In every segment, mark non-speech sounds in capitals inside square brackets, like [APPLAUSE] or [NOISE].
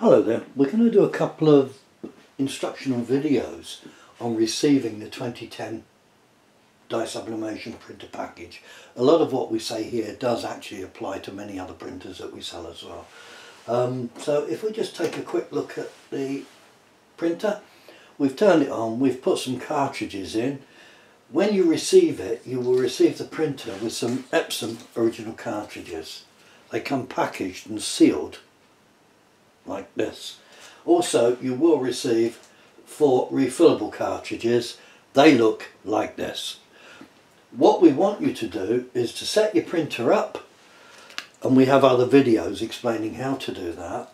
Hello there, we're going to do a couple of instructional videos on receiving the 2010 dye sublimation printer package. A lot of what we say here does actually apply to many other printers that we sell as well. Um, so if we just take a quick look at the printer, we've turned it on, we've put some cartridges in. When you receive it, you will receive the printer with some Epson original cartridges. They come packaged and sealed like this. Also, you will receive four refillable cartridges. They look like this. What we want you to do is to set your printer up and we have other videos explaining how to do that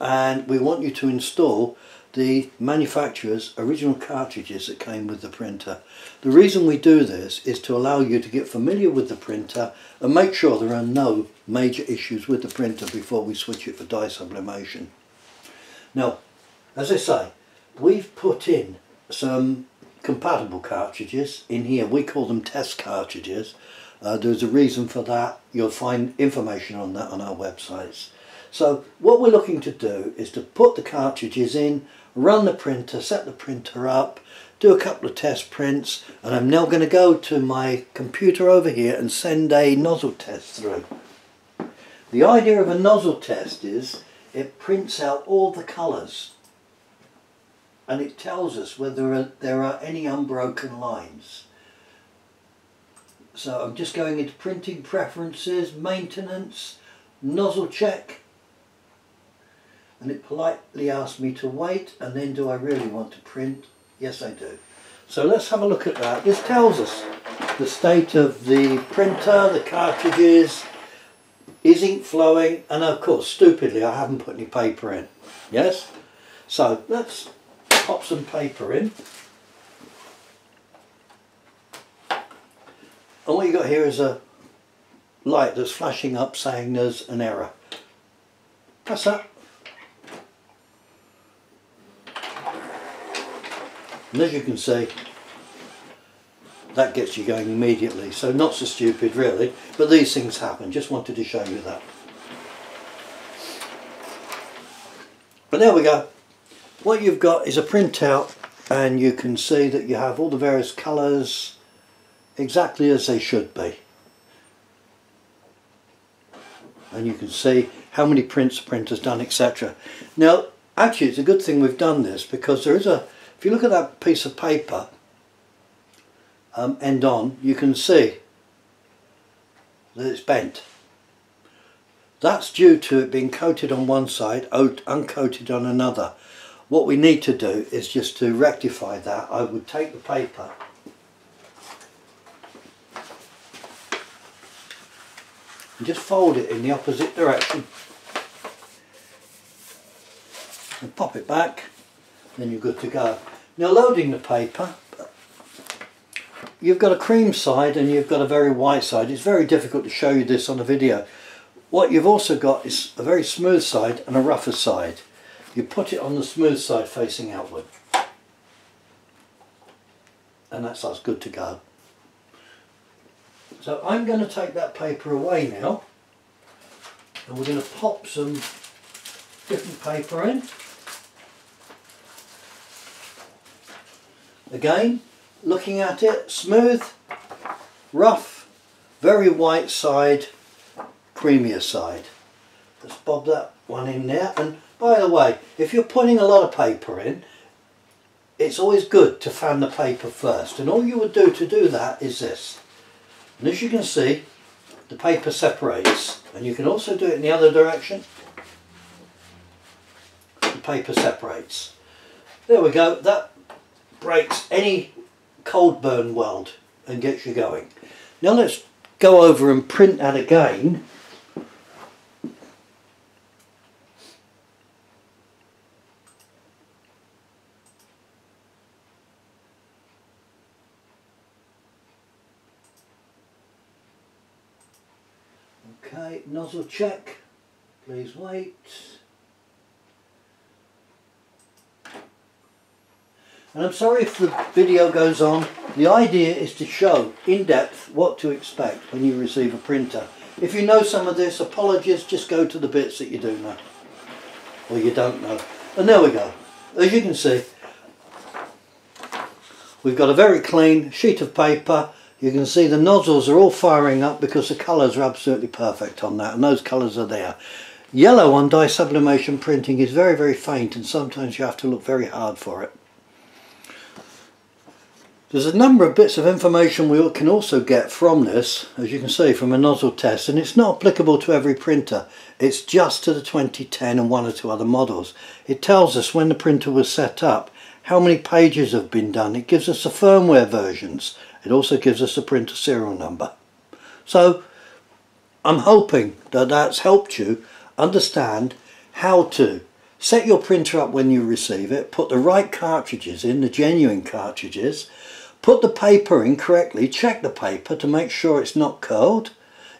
and we want you to install the manufacturer's original cartridges that came with the printer. The reason we do this is to allow you to get familiar with the printer and make sure there are no major issues with the printer before we switch it for dye sublimation. Now, as I say, we've put in some compatible cartridges in here. We call them test cartridges. Uh, there's a reason for that. You'll find information on that on our websites. So what we're looking to do is to put the cartridges in run the printer, set the printer up, do a couple of test prints and I'm now going to go to my computer over here and send a nozzle test through. The idea of a nozzle test is it prints out all the colours and it tells us whether there are any unbroken lines. So I'm just going into printing preferences, maintenance, nozzle check and it politely asked me to wait and then do I really want to print? Yes I do. So let's have a look at that. This tells us the state of the printer, the cartridges, is ink flowing and of course stupidly I haven't put any paper in. Yes? So let's pop some paper in. And what you got here is a light that's flashing up saying there's an error. Press that. And as you can see, that gets you going immediately. So not so stupid really, but these things happen. Just wanted to show you that. But there we go. What you've got is a printout and you can see that you have all the various colours exactly as they should be. And you can see how many prints the printer's done, etc. Now, actually it's a good thing we've done this because there is a if you look at that piece of paper, um, end on, you can see that it's bent. That's due to it being coated on one side, uncoated on another. What we need to do is just to rectify that, I would take the paper and just fold it in the opposite direction and pop it back then you're good to go. Now loading the paper, you've got a cream side and you've got a very white side. It's very difficult to show you this on a video. What you've also got is a very smooth side and a rougher side. You put it on the smooth side facing outward. And that's us good to go. So I'm going to take that paper away now. And we're going to pop some different paper in. Again, looking at it, smooth, rough, very white side, creamier side. Let's bob that one in there. And by the way, if you're putting a lot of paper in, it's always good to fan the paper first. And all you would do to do that is this. And as you can see, the paper separates. And you can also do it in the other direction. The paper separates. There we go. That breaks any cold burn weld and gets you going. Now let's go over and print that again. Okay, nozzle check, please wait. And I'm sorry if the video goes on. The idea is to show in depth what to expect when you receive a printer. If you know some of this, apologies, just go to the bits that you do know. or you don't know. And there we go. As you can see, we've got a very clean sheet of paper. You can see the nozzles are all firing up because the colours are absolutely perfect on that and those colours are there. Yellow on dye sublimation printing is very very faint and sometimes you have to look very hard for it. There's a number of bits of information we can also get from this, as you can see from a nozzle test, and it's not applicable to every printer. It's just to the 2010 and one or two other models. It tells us when the printer was set up, how many pages have been done. It gives us the firmware versions. It also gives us the printer serial number. So I'm hoping that that's helped you understand how to set your printer up when you receive it, put the right cartridges in, the genuine cartridges, Put the paper in correctly, check the paper to make sure it's not curled.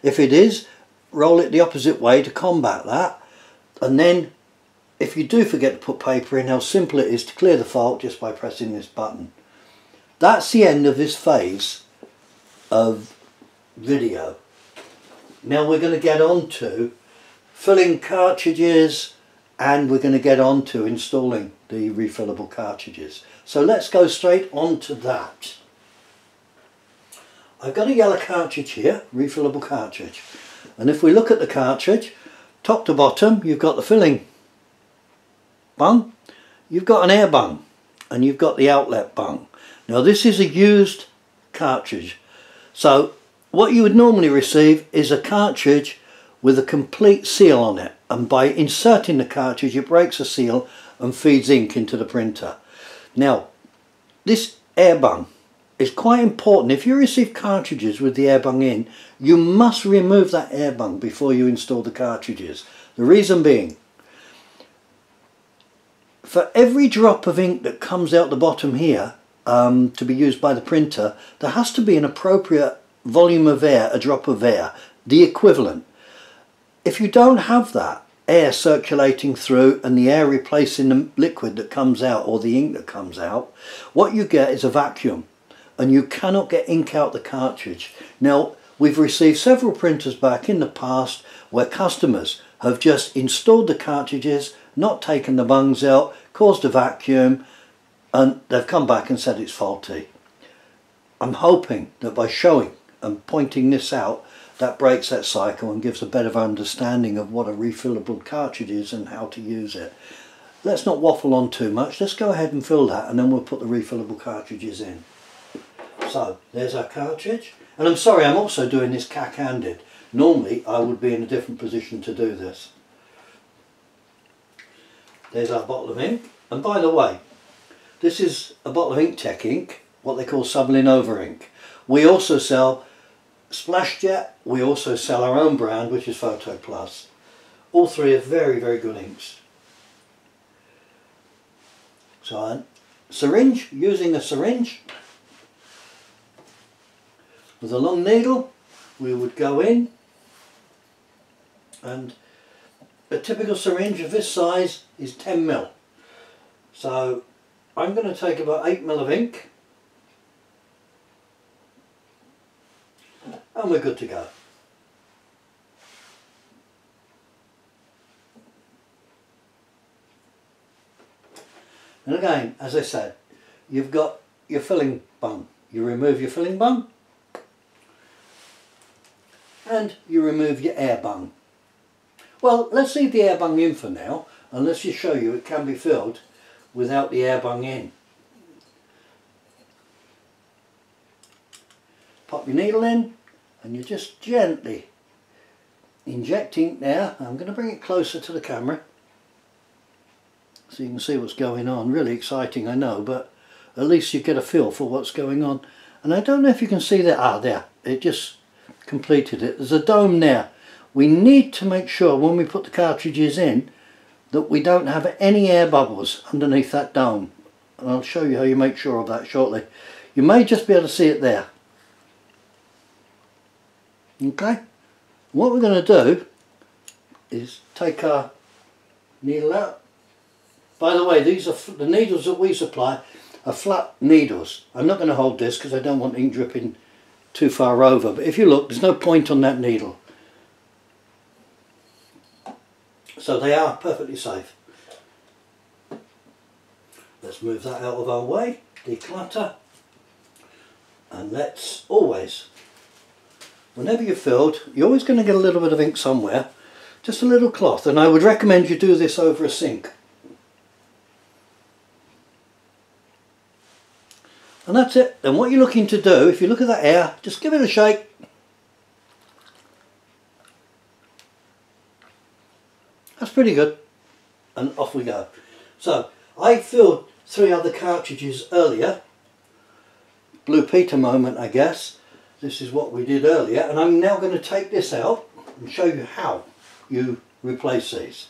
If it is, roll it the opposite way to combat that. And then, if you do forget to put paper in, how simple it is to clear the fault just by pressing this button. That's the end of this phase of video. Now we're going to get on to filling cartridges and we're going to get on to installing the refillable cartridges. So let's go straight on to that. I've got a yellow cartridge here, refillable cartridge. And if we look at the cartridge, top to bottom, you've got the filling bung, you've got an air bung, and you've got the outlet bung. Now this is a used cartridge. So what you would normally receive is a cartridge with a complete seal on it. And by inserting the cartridge, it breaks the seal and feeds ink into the printer. Now, this air bung is quite important. If you receive cartridges with the air bung in, you must remove that air bung before you install the cartridges. The reason being, for every drop of ink that comes out the bottom here um, to be used by the printer, there has to be an appropriate volume of air, a drop of air, the equivalent. If you don't have that, air circulating through and the air replacing the liquid that comes out or the ink that comes out, what you get is a vacuum and you cannot get ink out the cartridge. Now, we've received several printers back in the past where customers have just installed the cartridges, not taken the bungs out, caused a vacuum, and they've come back and said it's faulty. I'm hoping that by showing and pointing this out, that breaks that cycle and gives a better understanding of what a refillable cartridge is and how to use it. Let's not waffle on too much, let's go ahead and fill that and then we'll put the refillable cartridges in. So there's our cartridge. And I'm sorry, I'm also doing this cack-handed. Normally I would be in a different position to do this. There's our bottle of ink. And by the way, this is a bottle of InkTec ink, what they call Sublinova ink. We also sell Splashjet, we also sell our own brand which is Photo Plus. All three are very, very good inks. So a syringe, using a syringe, with a long needle we would go in and a typical syringe of this size is 10 mil so I'm going to take about 8 mil of ink and we're good to go and again as I said you've got your filling bung you remove your filling bung and you remove your air bung. Well, let's leave the air bung in for now and let's just show you it can be filled without the air bung in. Pop your needle in and you're just gently injecting there. I'm going to bring it closer to the camera so you can see what's going on. Really exciting I know but at least you get a feel for what's going on. And I don't know if you can see that. Ah, there. It just completed it. There's a dome there. We need to make sure when we put the cartridges in that we don't have any air bubbles underneath that dome. And I'll show you how you make sure of that shortly. You may just be able to see it there. Okay? What we're going to do is take our needle out. By the way, these are the needles that we supply are flat needles. I'm not going to hold this because I don't want ink dripping too far over. But if you look, there's no point on that needle. So they are perfectly safe. let's move that out of our way, declutter, and let's always, whenever you're filled, you're always going to get a little bit of ink somewhere, just a little cloth, and I would recommend you do this over a sink. And that's it. Then what you're looking to do, if you look at that air, just give it a shake. That's pretty good. And off we go. So, I filled three other cartridges earlier. Blue Peter moment, I guess. This is what we did earlier. And I'm now going to take this out and show you how you replace these.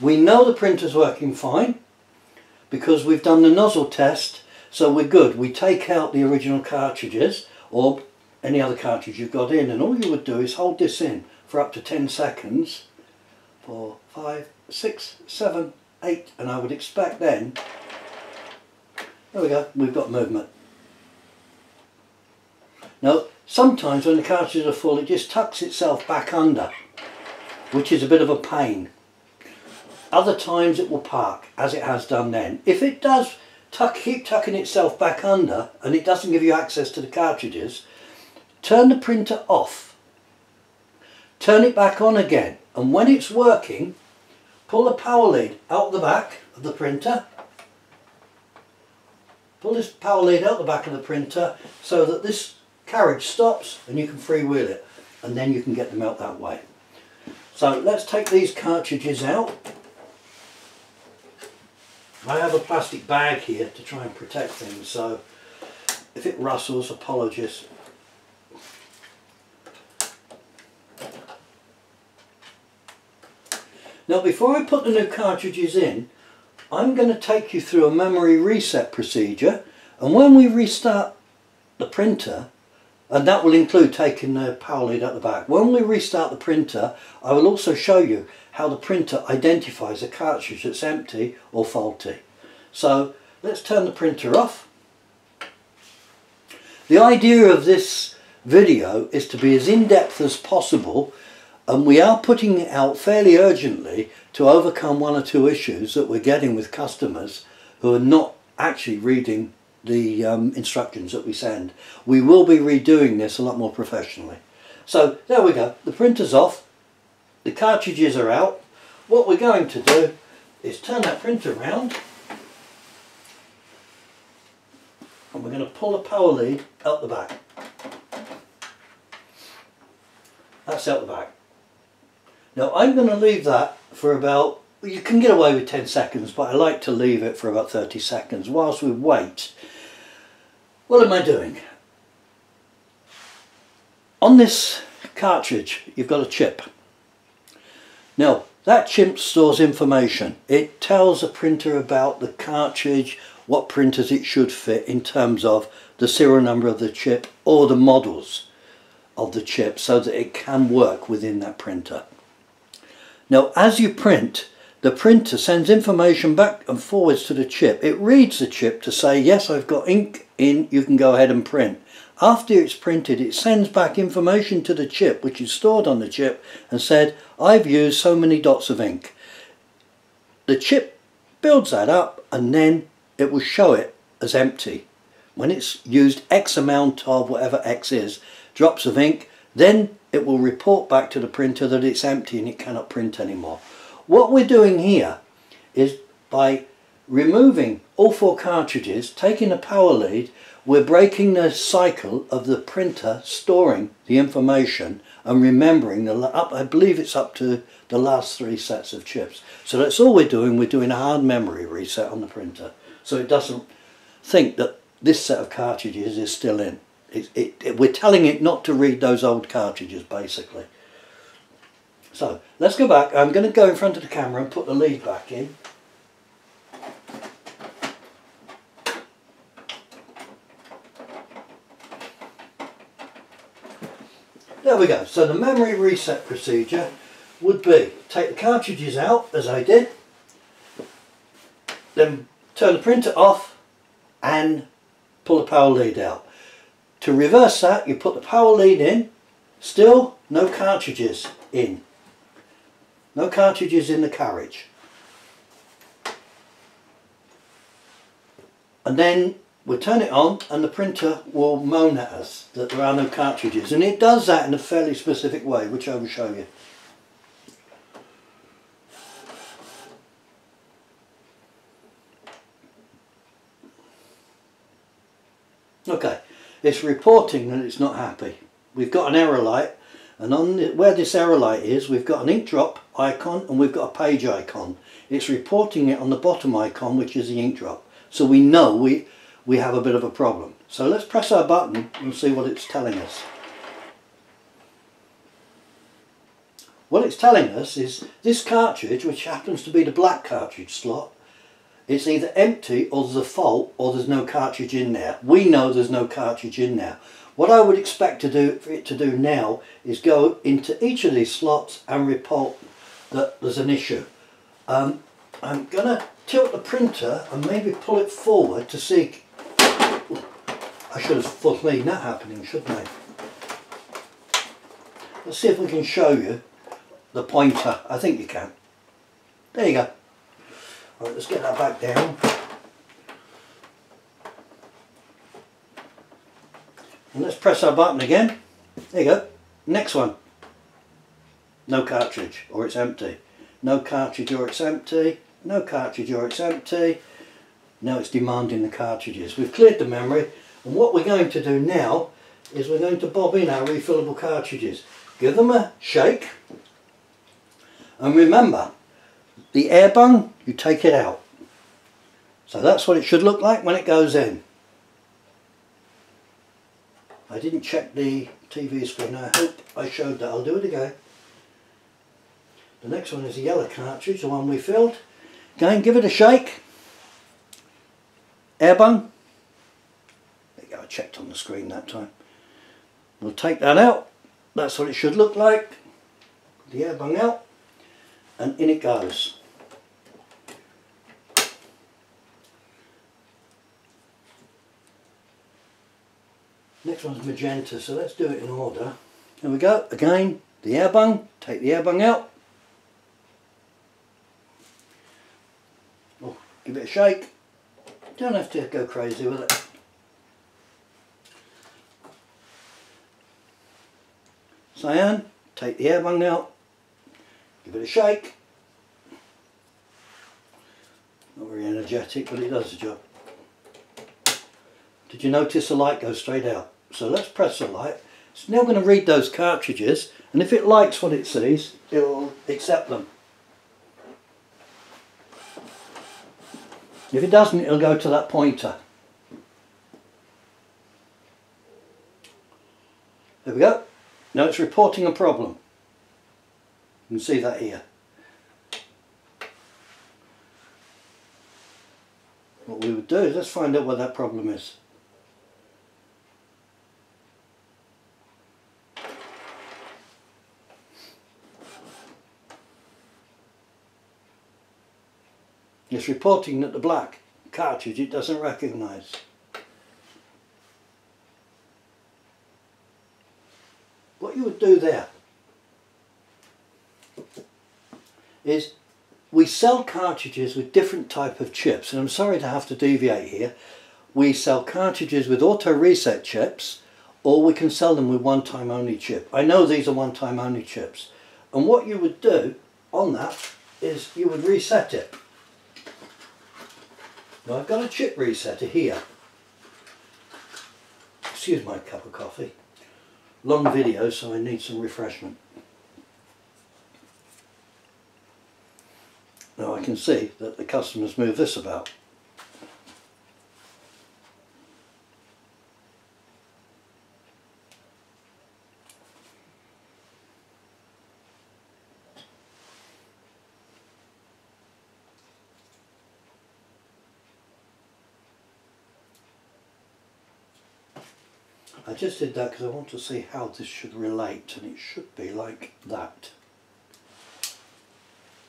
We know the printer's working fine because we've done the nozzle test so we're good. We take out the original cartridges or any other cartridge you've got in and all you would do is hold this in for up to 10 seconds. Four, five, six, seven, eight and I would expect then, there we go, we've got movement. Now sometimes when the cartridges are full it just tucks itself back under which is a bit of a pain. Other times it will park as it has done then. If it does tuck, keep tucking itself back under and it doesn't give you access to the cartridges, turn the printer off. Turn it back on again and when it's working, pull the power lead out the back of the printer. Pull this power lead out the back of the printer so that this carriage stops and you can freewheel it and then you can get them out that way. So let's take these cartridges out. I have a plastic bag here to try and protect things so if it rustles apologies now before I put the new cartridges in I'm going to take you through a memory reset procedure and when we restart the printer and that will include taking the power lead at the back. When we restart the printer I will also show you how the printer identifies a cartridge that's empty or faulty. So let's turn the printer off. The idea of this video is to be as in-depth as possible and we are putting it out fairly urgently to overcome one or two issues that we're getting with customers who are not actually reading the um, instructions that we send. We will be redoing this a lot more professionally. So there we go, the printer's off, the cartridges are out. What we're going to do is turn that printer around and we're going to pull the power lead out the back. That's out the back. Now I'm going to leave that for about, you can get away with 10 seconds but I like to leave it for about 30 seconds whilst we wait what am I doing? On this cartridge you've got a chip. Now that chip stores information. It tells the printer about the cartridge, what printers it should fit in terms of the serial number of the chip or the models of the chip so that it can work within that printer. Now as you print the printer sends information back and forwards to the chip. It reads the chip to say yes I've got ink in, you can go ahead and print. After it's printed, it sends back information to the chip, which is stored on the chip, and said, I've used so many dots of ink. The chip builds that up, and then it will show it as empty. When it's used X amount of whatever X is, drops of ink, then it will report back to the printer that it's empty and it cannot print anymore. What we're doing here is by removing all four cartridges, taking the power lead, we're breaking the cycle of the printer storing the information and remembering the up I believe it's up to the last three sets of chips. So that's all we're doing, we're doing a hard memory reset on the printer. So it doesn't think that this set of cartridges is still in. It, it, it, we're telling it not to read those old cartridges basically. So let's go back. I'm going to go in front of the camera and put the lead back in. There we go. So the memory reset procedure would be take the cartridges out as I did, then turn the printer off and pull the power lead out. To reverse that you put the power lead in, still no cartridges in. No cartridges in the carriage. and then we'll turn it on and the printer will moan at us that there are no cartridges and it does that in a fairly specific way which I will show you. Okay, it's reporting that it's not happy. We've got an error light and on the, where this error light is we've got an ink drop icon and we've got a page icon. It's reporting it on the bottom icon which is the ink drop. So we know we, we have a bit of a problem. So let's press our button and see what it's telling us. What it's telling us is this cartridge, which happens to be the black cartridge slot, it's either empty or there's a fault or there's no cartridge in there. We know there's no cartridge in there. What I would expect to do for it to do now is go into each of these slots and report that there's an issue. Um, I'm going to tilt the printer and maybe pull it forward to see I should have foreseen that happening shouldn't I? Let's see if we can show you the pointer. I think you can. There you go. Let's get that back down and let's press our button again there you go next one no cartridge or it's empty no cartridge or it's empty no cartridge or it's empty. Now it's demanding the cartridges. We've cleared the memory and what we're going to do now is we're going to bob in our refillable cartridges. Give them a shake and remember the air bung you take it out. So that's what it should look like when it goes in. I didn't check the TV screen. I hope I showed that. I'll do it again. The next one is the yellow cartridge, the one we filled. And give it a shake. Air bung. There you go, I checked on the screen that time. We'll take that out. That's what it should look like. The air bung out. And in it goes. Next one's magenta, so let's do it in order. Here we go. Again, the air bung. Take the air bung out. Oh, Give it a shake. Don't have to go crazy with it. Cyan, take the air bung out, give it a shake. Not very energetic, but it does the job. Did you notice the light goes straight out? So let's press the light. It's now going to read those cartridges, and if it likes what it sees, it'll accept them. If it doesn't, it'll go to that pointer. There we go. Now it's reporting a problem. You can see that here. What we would do is let's find out what that problem is. It's reporting that the black cartridge it doesn't recognise. What you would do there is we sell cartridges with different type of chips and I'm sorry to have to deviate here. We sell cartridges with auto reset chips or we can sell them with one time only chip. I know these are one time only chips and what you would do on that is you would reset it. Now I've got a chip resetter here. Excuse my cup of coffee. Long video so I need some refreshment. Now I can see that the customers move this about. I just did that because I want to see how this should relate and it should be like that.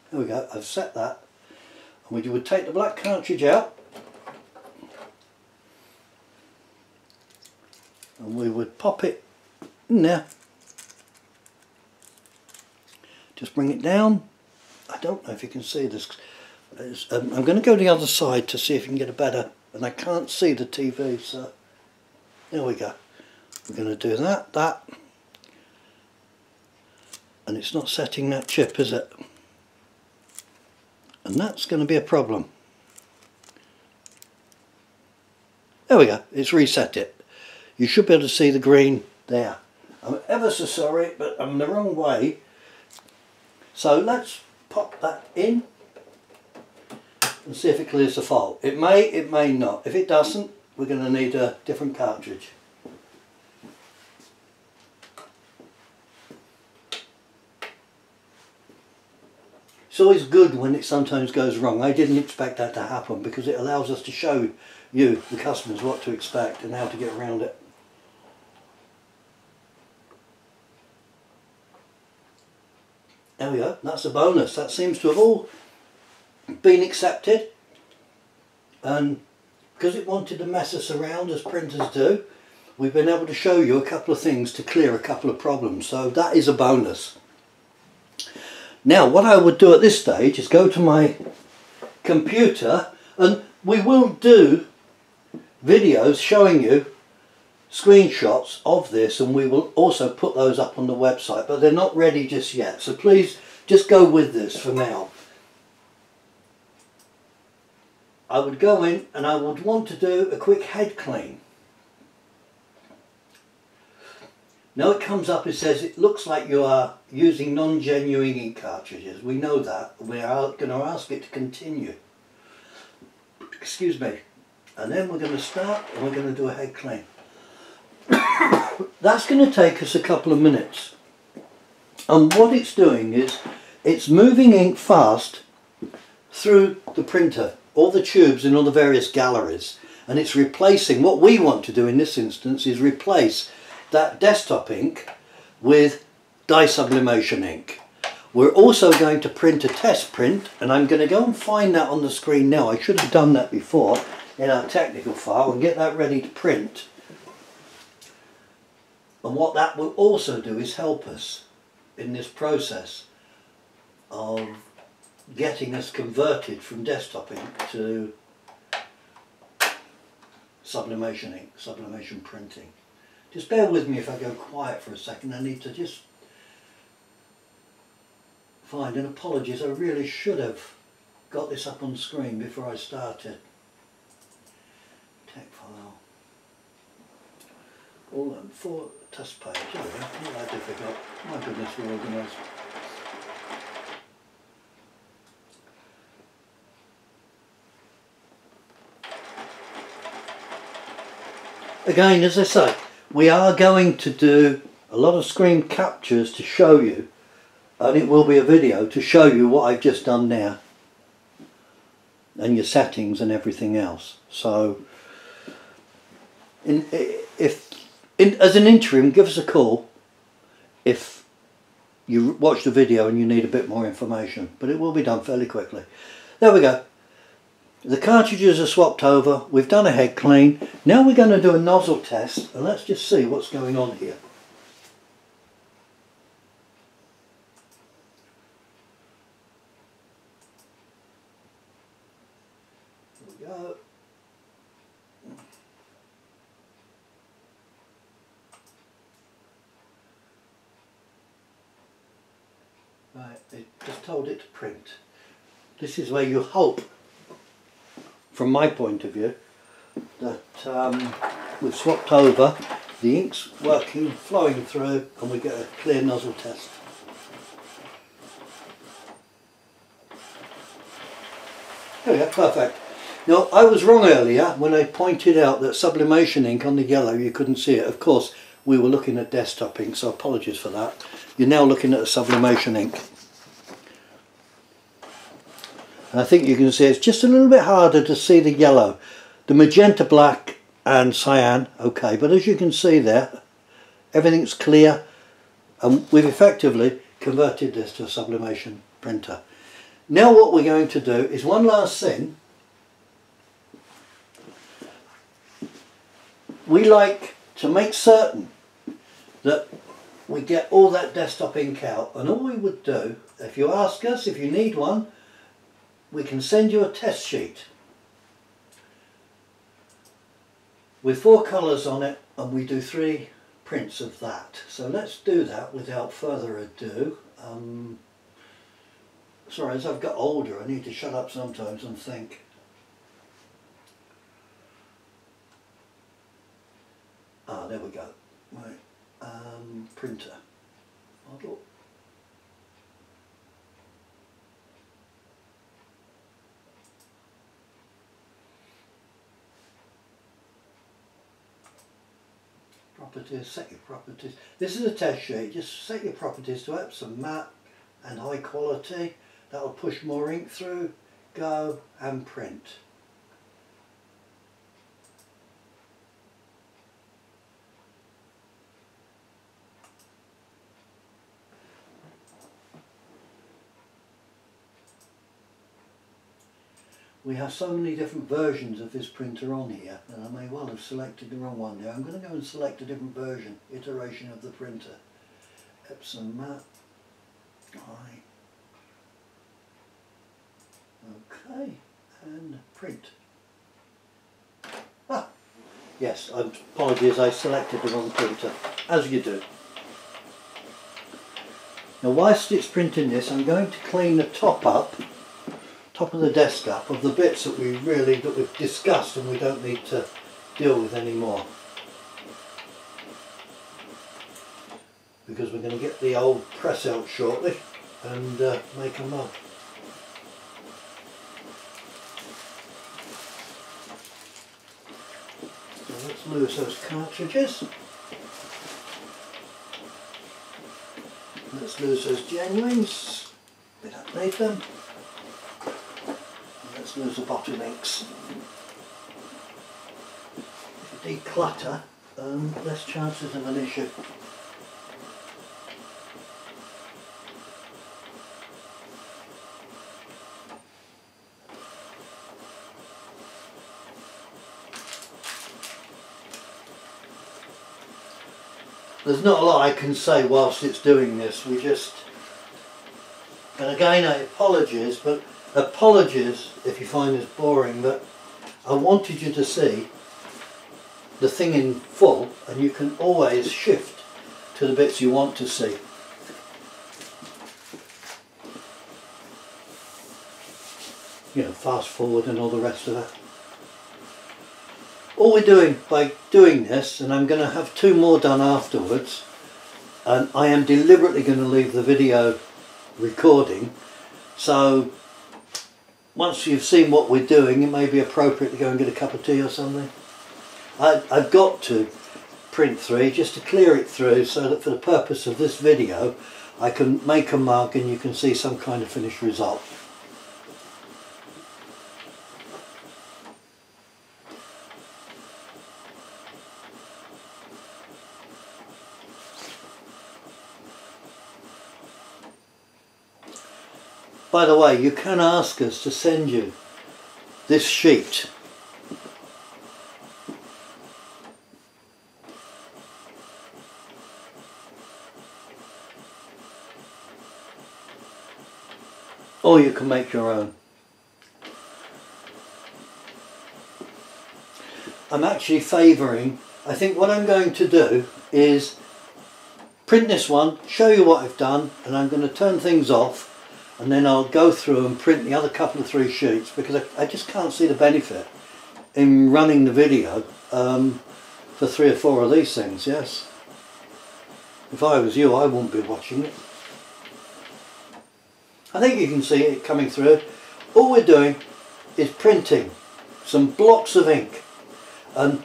There we go, I've set that. And we would take the black cartridge out and we would pop it in there. Just bring it down. I don't know if you can see this. Um, I'm going to go the other side to see if you can get a better and I can't see the TV so there we go we're going to do that that and it's not setting that chip is it and that's going to be a problem there we go it's reset it you should be able to see the green there I'm ever so sorry but I'm the wrong way so let's pop that in and see if it clears the fault. It may, it may not. If it doesn't, we're going to need a different cartridge. It's always good when it sometimes goes wrong. I didn't expect that to happen because it allows us to show you, the customers, what to expect and how to get around it. There we go, that's a bonus. That seems to have all been accepted. And because it wanted to mess us around as printers do, we've been able to show you a couple of things to clear a couple of problems. So that is a bonus. Now what I would do at this stage is go to my computer and we will do videos showing you screenshots of this and we will also put those up on the website but they're not ready just yet so please just go with this for now. I would go in and I would want to do a quick head clean. Now it comes up, it says it looks like you are using non-genuine ink cartridges. We know that. We are going to ask it to continue. Excuse me. And then we're going to start and we're going to do a head clean. [COUGHS] That's going to take us a couple of minutes. And what it's doing is it's moving ink fast through the printer, all the tubes in all the various galleries. And it's replacing, what we want to do in this instance is replace that desktop ink with dye sublimation ink. We're also going to print a test print and I'm going to go and find that on the screen now. I should have done that before in our technical file and get that ready to print. And what that will also do is help us in this process of getting us converted from desktop ink to sublimation ink, sublimation printing. Just bear with me if I go quiet for a second. I need to just find, and apologies, I really should have got this up on screen before I started. Tech file all um, four test page. Oh. Not that difficult. My goodness, we're organised. Again, as I say, we are going to do a lot of screen captures to show you, and it will be a video to show you what I've just done now, and your settings and everything else. So, in, if in, as an interim, give us a call if you watch the video and you need a bit more information. But it will be done fairly quickly. There we go. The cartridges are swapped over. We've done a head clean. Now we're going to do a nozzle test and let's just see what's going on here. Right, they just told it to print. This is where you hope, from my point of view, that um, we've swapped over, the ink's working, flowing through, and we get a clear nozzle test. There we go, perfect. Now, I was wrong earlier when I pointed out that sublimation ink on the yellow, you couldn't see it. Of course, we were looking at desktop ink, so apologies for that. You're now looking at a sublimation ink. I think you can see it's just a little bit harder to see the yellow. The magenta black and cyan, okay, but as you can see there, everything's clear and we've effectively converted this to a sublimation printer. Now what we're going to do is one last thing. We like to make certain that we get all that desktop ink out and all we would do, if you ask us, if you need one, we can send you a test sheet with four colours on it and we do three prints of that. So let's do that without further ado. Um, sorry, as I've got older I need to shut up sometimes and think. Ah, there we go. Right, um, printer, model. Properties, set your properties. This is a test sheet, just set your properties to Epson matte and high quality. That'll push more ink through, go and print. We have so many different versions of this printer on here and I may well have selected the wrong one now. I'm going to go and select a different version, iteration of the printer. Epson matte. I. Okay, and print. Ah, yes, apologies, I selected the wrong printer, as you do. Now whilst it's printing this, I'm going to clean the top up top of the desk up of the bits that we really that we've discussed and we don't need to deal with anymore. Because we're going to get the old press out shortly and uh, make a mug. So let's lose those cartridges. Let's lose those genuines. We don't need them lose the bottlenecks. Declutter, um, less chances of an issue. There's not a lot I can say whilst it's doing this, we just, and again I apologise, but apologies if you find this boring, but I wanted you to see the thing in full and you can always shift to the bits you want to see. You know, fast forward and all the rest of that. All we're doing by doing this, and I'm going to have two more done afterwards, and I am deliberately going to leave the video recording so once you've seen what we're doing, it may be appropriate to go and get a cup of tea or something. I, I've got to print three just to clear it through so that for the purpose of this video I can make a mug and you can see some kind of finished result. By the way, you can ask us to send you this sheet. Or you can make your own. I'm actually favouring, I think what I'm going to do is print this one, show you what I've done, and I'm going to turn things off and then I'll go through and print the other couple of three sheets because I, I just can't see the benefit in running the video um, for three or four of these things, yes. If I was you, I wouldn't be watching it. I think you can see it coming through. All we're doing is printing some blocks of ink and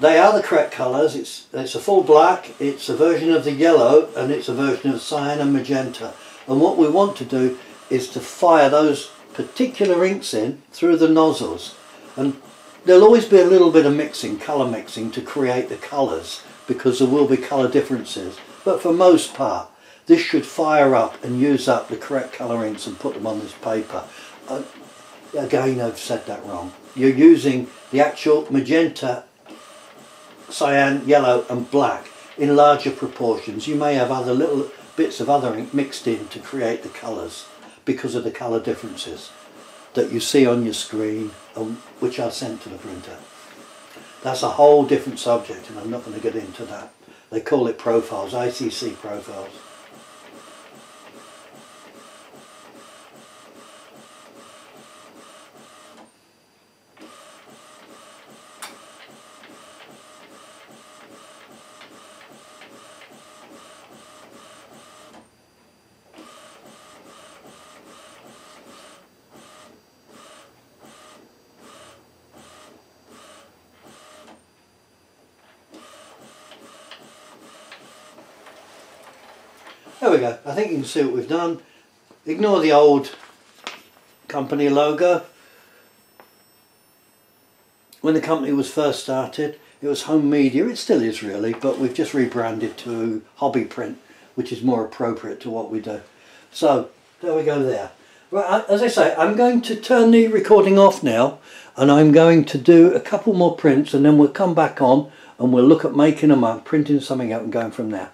they are the correct colours. It's, it's a full black, it's a version of the yellow and it's a version of cyan and magenta. And what we want to do is to fire those particular inks in through the nozzles. And there'll always be a little bit of mixing, colour mixing to create the colours because there will be colour differences. But for most part, this should fire up and use up the correct colour inks and put them on this paper. Uh, again, I've said that wrong. You're using the actual magenta, cyan, yellow and black in larger proportions. You may have other little bits of other ink mixed in to create the colours because of the colour differences that you see on your screen and which are sent to the printer. That's a whole different subject and I'm not going to get into that. They call it profiles, ICC profiles. There we go. I think you can see what we've done. Ignore the old company logo. When the company was first started, it was Home Media. It still is really, but we've just rebranded to Hobby Print, which is more appropriate to what we do. So, there we go there. Right, as I say, I'm going to turn the recording off now and I'm going to do a couple more prints and then we'll come back on and we'll look at making a up, printing something out and going from there.